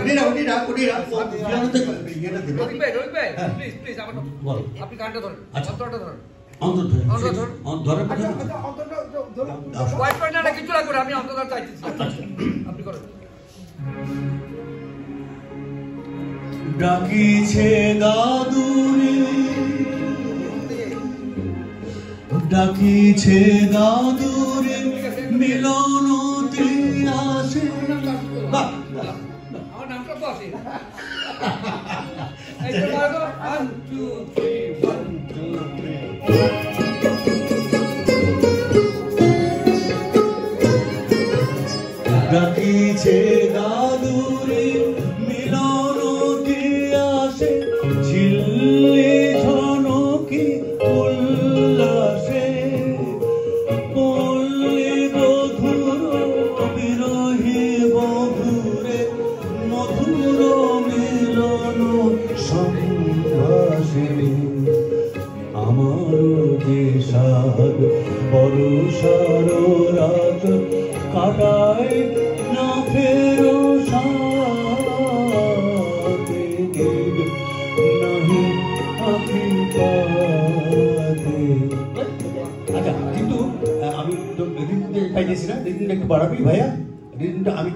উনিরা উনিরা উনিরা please please আমার আপনি ডাকিছে দাদুরে ডাকিছে দাদুরে তো এই থ্রি ডাকিছে দাদুরে সম্ভাসে আমার যে সাদ বরুষার রাত কাটায় না ফেরো আখি আচ্ছা কিন্তু আমি তো রিদিনটা পাইতেছি একটু বাড়াবি ভাইয়া? রিদিনটা আমি